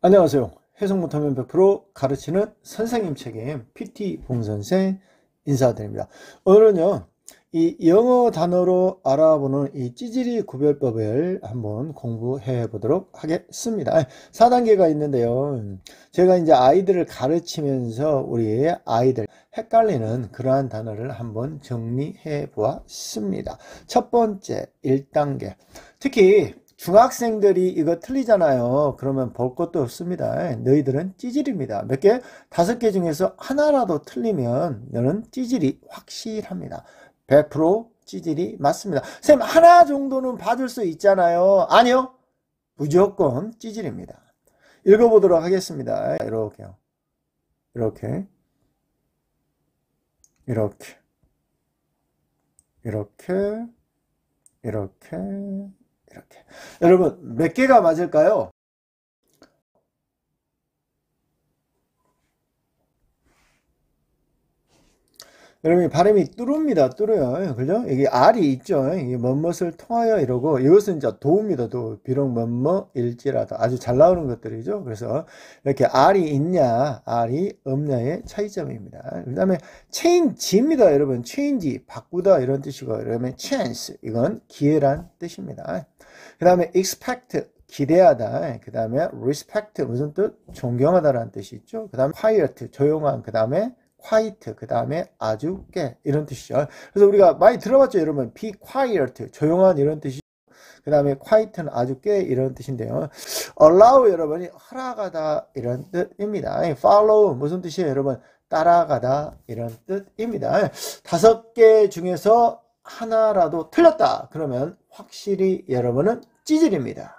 안녕하세요. 해석 못하면 100% 가르치는 선생님 책임 PT 봉선생 인사드립니다. 오늘은요, 이 영어 단어로 알아보는 이 찌질이 구별법을 한번 공부해 보도록 하겠습니다. 4단계가 있는데요. 제가 이제 아이들을 가르치면서 우리 아이들 헷갈리는 그러한 단어를 한번 정리해 보았습니다. 첫 번째 1단계. 특히 중학생들이 이거 틀리잖아요. 그러면 볼 것도 없습니다. 너희들은 찌질입니다. 몇 개? 다섯 개 중에서 하나라도 틀리면 너는 찌질이 확실합니다. 100% 찌질이 맞습니다. 쌤, 하나 정도는 봐줄 수 있잖아요. 아니요. 무조건 찌질입니다. 읽어보도록 하겠습니다. 이렇게요. 이렇게. 이렇게. 이렇게. 이렇게. 이렇게. 여러분, 몇 개가 맞을까요? 여러분 발음이 뚜릅니다. 뚜려요. 그죠? 이게 R이 있죠. 이게 뭐뭇을 통하여 이러고 이것은 이제 도입니다. 도 비록 뭐뭐일지라도 아주 잘 나오는 것들이죠. 그래서 이렇게 R이 있냐, R이 없냐의 차이점입니다. 그 다음에 change입니다. 여러분 change 바꾸다 이런 뜻이고 그러면 chance 이건 기회란 뜻입니다. 그 다음에 expect 기대하다. 그 다음에 respect 무슨 뜻? 존경하다라는 뜻이 있죠. 그 다음에 quiet 조용한. 그 다음에 quiet 그 다음에 아주 깨 이런 뜻이죠. 그래서 우리가 많이 들어봤죠, 여러분. be quiet 조용한 이런 뜻이. 그 다음에 quiet는 아주 깨 이런 뜻인데요. allow 여러분이 허락하다 이런 뜻입니다. follow 무슨 뜻이에요, 여러분? 따라가다 이런 뜻입니다. 다섯 개 중에서 하나라도 틀렸다. 그러면 확실히 여러분은 찌질입니다.